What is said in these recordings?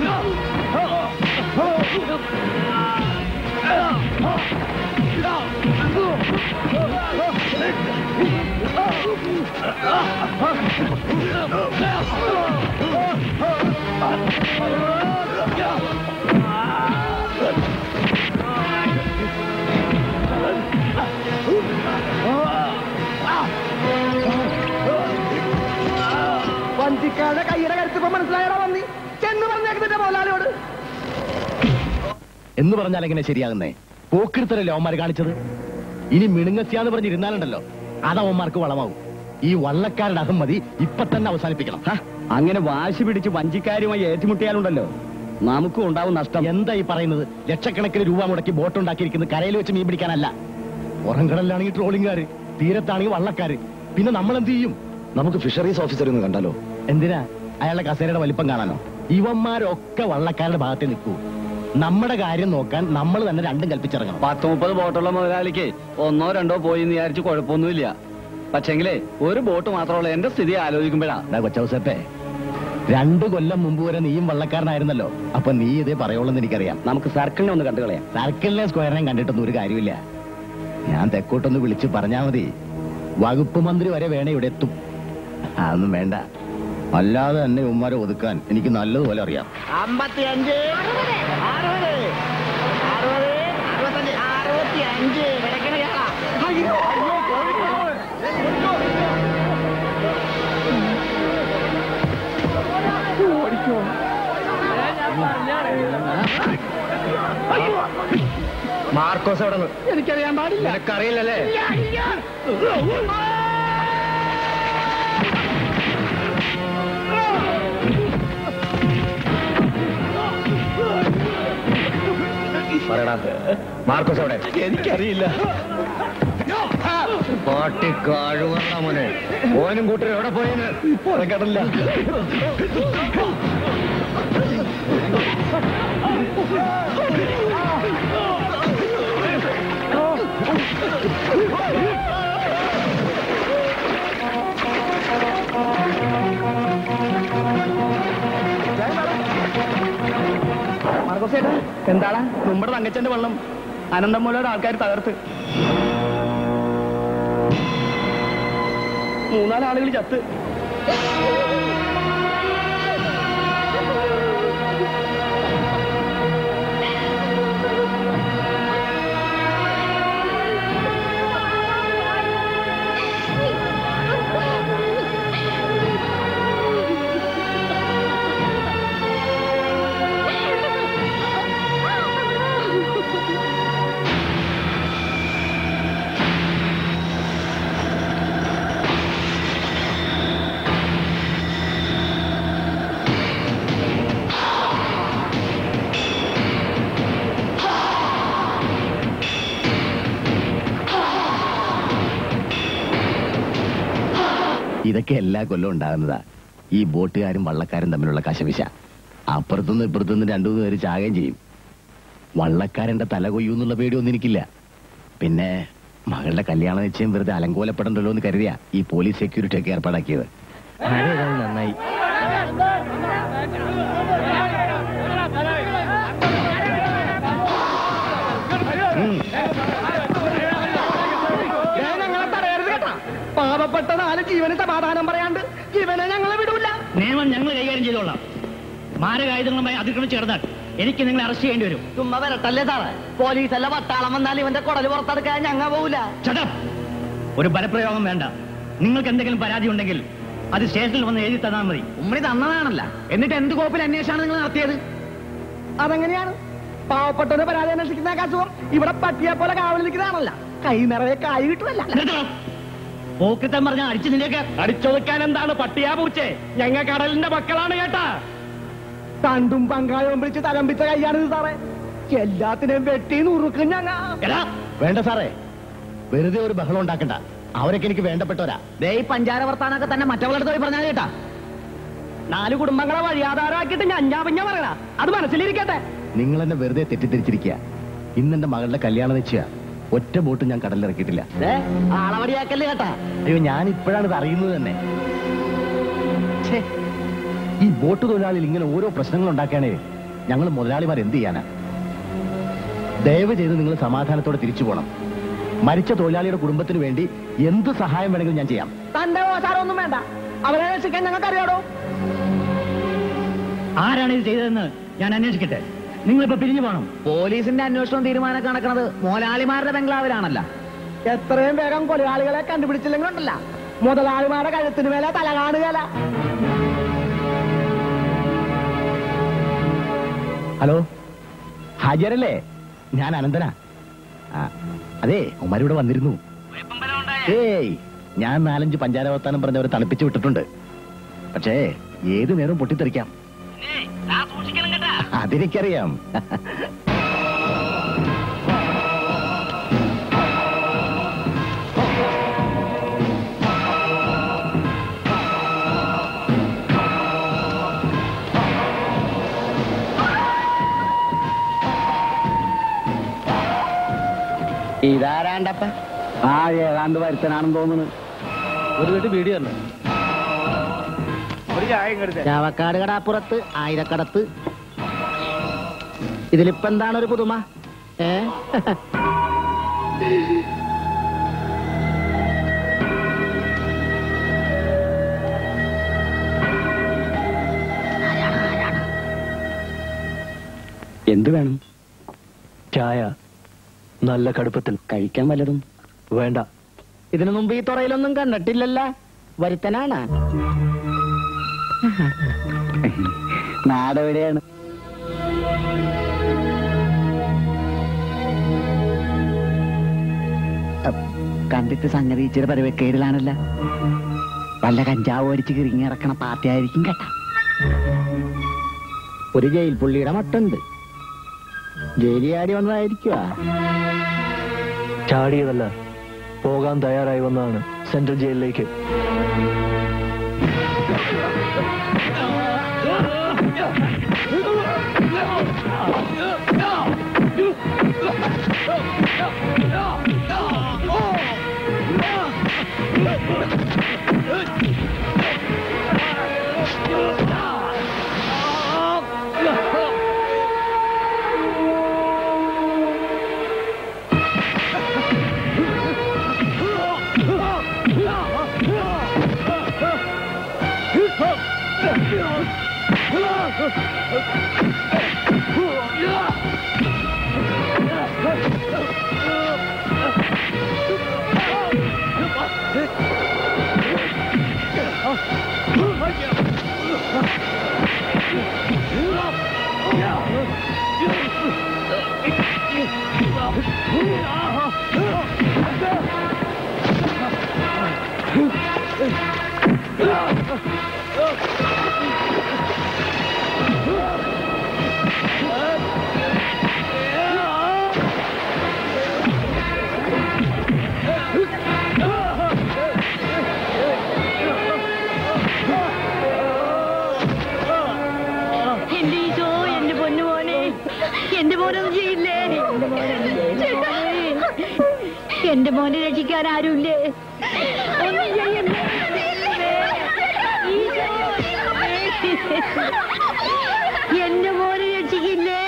Oh, എന്ന് പറഞ്ഞാൽ എങ്ങനെ ശരിയാകുന്നേ? പോക്കിരുത്തലല്ലേ അവന്മാർ കാണിച്ചത്? ഇനി മിണുങ്ങസ്യാന്ന് പറഞ്ഞിരുന്നാലുണ്ടല്ലോ അതവന്മാർക്ക് വളമാവും. ഈ വള്ളക്കാരുടെ മതി. ഇപ്പൊ തന്നെ അവസാനിപ്പിക്കണം. അങ്ങനെ വാശി പിടിച്ച് വഞ്ചിക്കാരുമായി ഏറ്റുമുട്ടിയാലുണ്ടല്ലോ. നമുക്കും ഉണ്ടാവും നഷ്ടം. എന്താ ഈ പറയുന്നത്? ലക്ഷക്കണക്കിന് രൂപ മുടക്കി ബോട്ട് ഉണ്ടാക്കിയിരിക്കുന്നത് കരയിൽ വെച്ച് മീൻ പിടിക്കാനല്ല. പുറംകടലിലാണെങ്കിൽ ട്രോളിംഗുകാർ തീരത്താണെങ്കിൽ വള്ളക്കാര്. പിന്നെ നമ്മൾ എന്ത് ചെയ്യും? നമുക്ക് ഫിഷറീസ് ഓഫീസർ ഒന്ന് കണ്ടാലോ? എന്തിനാ? അയാളുടെ കസേരയുടെ വലിപ്പം കാണാനോ? ഇവന്മാരൊക്കെ വള്ളക്കാരുടെ ഭാഗത്ത് നിൽക്കൂ. നമ്മുടെ കാര്യം നോക്കാൻ നമ്മൾ തന്നെ രണ്ടും കൽപ്പിച്ചിറങ്ങണം. പത്ത് മുപ്പത് ബോട്ടുള്ള മുതലാളിക്ക് ഒന്നോ രണ്ടോ പോയി എന്ന് വിചാരിച്ച് കുഴപ്പമൊന്നുമില്ല. പക്ഷെങ്കിലേ ഒരു ബോട്ട് മാത്രമുള്ള എന്റെ സ്ഥിതി ആലോചിക്കുമ്പോഴാ. ഡാ കൊച്ചവസത്തെ രണ്ടു കൊല്ലം മുമ്പ് വരെ നീയും വള്ളക്കാരനായിരുന്നല്ലോ. അപ്പൊ നീ ഇതേ പറയുള്ളെന്ന് എനിക്കറിയാം. നമുക്ക് സർക്കിളിനെ ഒന്ന് കണ്ടു കളയാം. സർക്കിളിനെ സ്ക്വയറിനെയും കണ്ടിട്ടൊന്നും ഒരു കാര്യമില്ല. ഞാൻ തെക്കോട്ടൊന്ന് വിളിച്ച് പറഞ്ഞാൽ മതി. വകുപ്പ് മന്ത്രി വരെ വേണേ ഇവിടെ എത്തും. അതൊന്നും വേണ്ട. അല്ലാതെ തന്നെ ഉമ്മാരെ ഒതുക്കാൻ എനിക്ക് നല്ലതുപോലെ അറിയാം. അമ്പത്തിയഞ്ച് അറുപത് അറുപത് അറുപത്തഞ്ച് മാർക്കോസ് എവിടെ എനിക്കറിയാൻ പാടില്ല. നിനക്കറിയില്ലല്ലേ? പറയടാ മാർക്കോസ് എവിടെ? എനിക്കറിയില്ല. പാട്ടി കാഴുവറ മോനെ. ഓനും കൂട്ടരും എവിടെ പോയെന്ന്? പുറകടല്ല മാർക്കോസേട്ടാ എന്താണ് നമ്മുടെ തങ്കച്ചന്റെ വെള്ളം അനന്തമൂലയുടെ ആൾക്കാർ തകർത്ത്. മൂന്നാലാളുകൾ ചത്ത്. ഇതൊക്കെ എല്ലാ കൊല്ലവും ഉണ്ടാകുന്നതാ. ഈ ബോട്ടുകാരും വള്ളക്കാരും തമ്മിലുള്ള കശവിശ അപ്പുറത്തുനിന്ന് ഇപ്പുറത്തുനിന്ന് രണ്ടു മൂന്ന് പേര് ചാകുകയും ചെയ്യും. വള്ളക്കാരന്റെ തല കൊയ്യൂന്നുള്ള പേടിയൊന്നും എനിക്കില്ല. പിന്നെ മകളുടെ കല്യാണ നിശ്ചയം വെറുതെ അലങ്കോലപ്പെടണ്ടല്ലോ എന്ന് കരുതിയാ ഈ പോലീസ് സെക്യൂരിറ്റി ഒക്കെ ഏർപ്പാടാക്കിയത്. നന്നായി. ദേ, പാവപ്പെട്ട നാല് ജീവന് സമാധാനം പറയാണ്ട് ജീവനെ ഞങ്ങളെ വിടൂല. നിയമം ഞങ്ങൾ കൈകാര്യം ചെയ്തോളാം. മാരകായുധങ്ങളുമായി അതിക്രമിച്ച് ചേർന്നാൽ എനിക്ക് നിങ്ങളെ അറസ്റ്റ് ചെയ്യേണ്ടി വരും. ചുമ്മാ വരട്ടല്ലേ സാറേ? പോലീസ് അല്ല പട്ടാളം വന്നാൽ ഇവന്റെ കുടൽ പുറത്തെടുക്കാൻ ഞങ്ങൾ പോവില്ല ചേട്ടാ ഒരു ബലപ്രയോഗം വേണ്ട. നിങ്ങൾക്ക് എന്തെങ്കിലും പരാതി ഉണ്ടെങ്കിൽ അത് സ്റ്റേഷനിൽ വന്ന് എഴുതി തന്നാൽ മതി. ഉമ്മണി തന്നതാണല്ല. എന്നിട്ട് എന്ത് കോപ്പിൽ അന്വേഷണമാണ് നിങ്ങൾ നടത്തിയത്? അതെങ്ങനെയാണ്? പാവപ്പെട്ടവരെ പരാതി അന്വേഷിക്കുന്ന കാശുവം ഇവിടെ പട്ടിയെ പോലെ കാവലിരിക്കുന്നതാണല്ല. കൈ നിറയെ കായ് കിട്ടുമല്ല പോക്കറ്റം പറഞ്ഞ അടിച്ചു നിന്നെയൊക്കെ അടിച്ചൊതുക്കാൻ എന്താണ് പട്ടിയാ പൂച്ചേ? ഞങ്ങ കടലിന്റെ മക്കളാണ് കേട്ടാ. തണ്ടും പങ്കാളും പിടിച്ച് തലമ്പിച്ച കൈയാണിത് സാറേ. എല്ലാത്തിനെയും വെട്ടി നുറുക്കും ഞങ്ങ. എടാ വേണ്ട സാറേ. വെറുതെ ഒരു ബഹളം ഉണ്ടാക്കണ്ട. അവരൊക്കെ എനിക്ക് വേണ്ടപ്പെട്ടവരാ. ദേ ഈ പഞ്ചാര വർത്താനൊക്കെ തന്നെ മറ്റവളടുത്ത് പോയി പറഞ്ഞാൽ കേട്ടാ. നാല് കുടുംബങ്ങളെ വഴിയാധാരമാക്കിയിട്ട് ഞാൻ അഞ്ഞാപഞ്ഞ പറയണ. അത് മനസ്സിലിരിക്കട്ടെ. നിങ്ങൾ എന്നെ വെറുതെ തെറ്റിദ്ധരിച്ചിരിക്കുക. ഇന്നെന്റെ മകളുടെ കല്യാണ നിശ്ചയ. ഒറ്റ ബോട്ട് ഞാൻ കടലിറക്കിയിട്ടില്ല ദേ ആളവടിയാക്കല്ലേ കേട്ടാ. അയ്യോ ഞാൻ ഇപ്പോഴാണ് ഇത് അറിയുന്നത് തന്നെ. ഈ ബോട്ട് തൊഴിലാളിയിൽ ഇങ്ങനെ ഓരോ പ്രശ്നങ്ങൾ ഉണ്ടാക്കാനേ ഞങ്ങൾ മുതലാളിമാർ എന്ത് ചെയ്യാനാ? ദയവ് ചെയ്ത് നിങ്ങൾ സമാധാനത്തോടെ തിരിച്ചു പോകണം മരിച്ച തൊഴിലാളിയുടെ കുടുംബത്തിന് വേണ്ടി എന്ത് സഹായം വേണമെങ്കിലും ഞാൻ ചെയ്യാം. തന്റെ ഒന്നും വേണ്ട. അവരെ രക്ഷിക്കാൻ ഞങ്ങൾക്കറിയാടോ? ആരാണ് ഇത് ചെയ്തതെന്ന് ഞാൻ അന്വേഷിക്കട്ടെ? നിങ്ങളിപ്പോ പിരിഞ്ഞു പോകണം പോലീസിന്റെ അന്വേഷണം തീരുമാനം കണക്കണത് മോലാളിമാരുടെ ബംഗ്ലാവിലാണല്ല. എത്രയും വേഗം കൊലയാളികളെ കണ്ടുപിടിച്ചില്ലെങ്കിൽ ഉണ്ടല്ല മുതലാളിമാരുടെ കഴുത്തിന് മേലെ തല കാണുകയല്ല. ഹലോ? ഹാജരല്ലേ ഞാൻ അനന്തന. അതെ ഉമാർ ഇവിടെ വന്നിരുന്നു. ഏയ് ഞാൻ നാലഞ്ച് പഞ്ചാര വർത്താനം പറഞ്ഞവരെ തണുപ്പിച്ചു വിട്ടിട്ടുണ്ട്. പക്ഷേ ഏത് നേരം പൊട്ടിത്തെറിക്കാം. അതെനിക്കറിയാം. ഇതാരാണ്ടപ്പ? ആ ഏതാണ്ട് വരുത്തനാണെന്ന് തോന്നുന്നു. ഒരു വീട്ട് വീഡിയോ ചാവക്കാട് കടാപ്പുറത്ത് ആയിരക്കടത്ത് ഇതിലിപ്പോ എന്താണ് ഒരു പുതുമ? ഏ? എന്ത് വേണം? ചായ. നല്ല കടുപ്പത്തിൽ. കഴിക്കാൻ വല്ലതും? വേണ്ട. ഇതിനു മുമ്പ് ഈ തുറയിലൊന്നും കണ്ടിട്ടില്ലല്ല. വരുത്തനാണ്. നാടെവിടെയാണ് കണ്ടിട്ട് സംഗതി ഇച്ചിരി പരവക്കേടിലാണല്ല. വല്ല കഞ്ചാവ് അടിച്ച് കിറിങ്ങിറക്കണ പാർട്ടിയായിരിക്കും കേട്ട. ഒരു ജയിൽ പുള്ളിയുടെ മട്ടുണ്ട്. ജയിലിയാടി വന്നതായിരിക്കുക ചാടിയതല്ല പോകാൻ തയ്യാറായി വന്നതാണ് സെൻട്രൽ ജയിലിലേക്ക്. എന്റെ മോനൊന്നും ചെയ്യില്ലേ? എന്റെ മോനെ രക്ഷിക്കാൻ ആരുമില്ലേ? എന്റെ മോനെ രക്ഷിക്കില്ലേ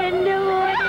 എന്റെ മോനെ